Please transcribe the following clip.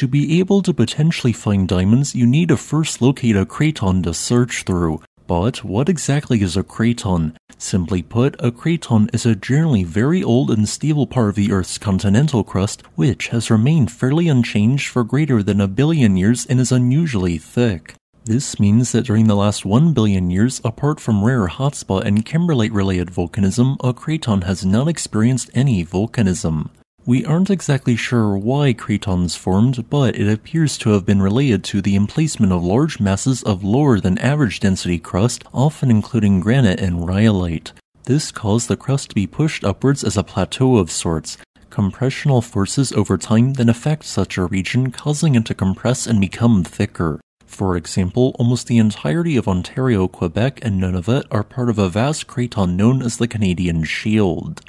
To be able to potentially find diamonds, you need to first locate a craton to search through. But what exactly is a craton? Simply put, a craton is a generally very old and stable part of the Earth's continental crust, which has remained fairly unchanged for greater than a billion years and is unusually thick. This means that during the last 1 billion years, apart from rare hotspot and kimberlite related volcanism, a craton has not experienced any volcanism. We aren't exactly sure why cratons formed, but it appears to have been related to the emplacement of large masses of lower than average density crust, often including granite and rhyolite. This caused the crust to be pushed upwards as a plateau of sorts. Compressional forces over time then affect such a region, causing it to compress and become thicker. For example, almost the entirety of Ontario, Quebec, and Nunavut are part of a vast craton known as the Canadian Shield.